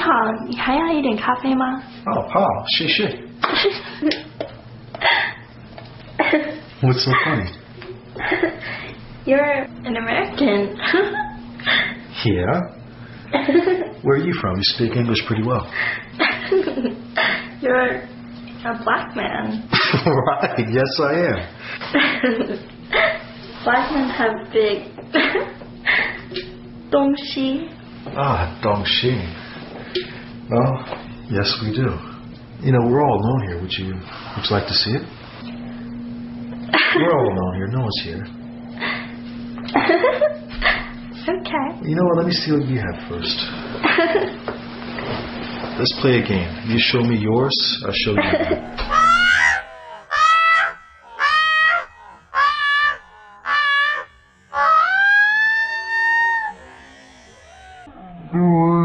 好，你还要一点咖啡吗？哦，好，谢谢。What's so funny? You're an American. Yeah? Where are you from? You speak English pretty well. You're a black man. right, yes I am. Black men have big 东西. Ah, Dongxi. Well, yes we do. You know, we're all alone here. Would you would you like to see it? We're all alone here. No one's here. Okay. You know what? Let me see what you have first. Let's play a game. You show me yours, I'll show you mine. through